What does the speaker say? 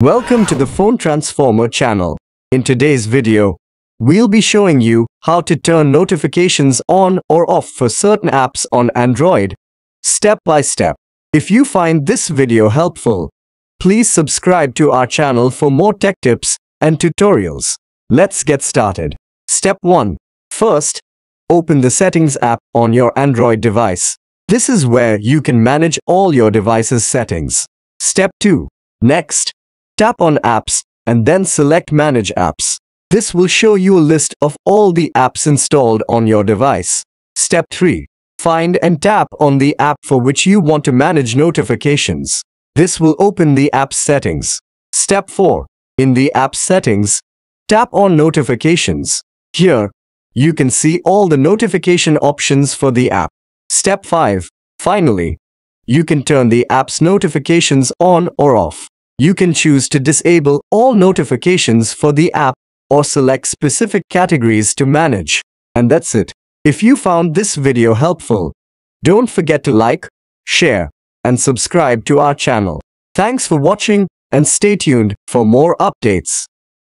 Welcome to the Phone Transformer channel. In today's video, we'll be showing you how to turn notifications on or off for certain apps on Android, step by step. If you find this video helpful, please subscribe to our channel for more tech tips and tutorials. Let's get started. Step 1. First, open the Settings app on your Android device. This is where you can manage all your device's settings. Step 2. Next, tap on Apps and then select Manage Apps. This will show you a list of all the apps installed on your device. Step 3. Find and tap on the app for which you want to manage notifications. This will open the app settings. Step 4. In the app settings, tap on Notifications. Here, you can see all the notification options for the app. Step 5. Finally, you can turn the app's notifications on or off. You can choose to disable all notifications for the app or select specific categories to manage. And that's it. If you found this video helpful, don't forget to like, share, and subscribe to our channel. Thanks for watching and stay tuned for more updates.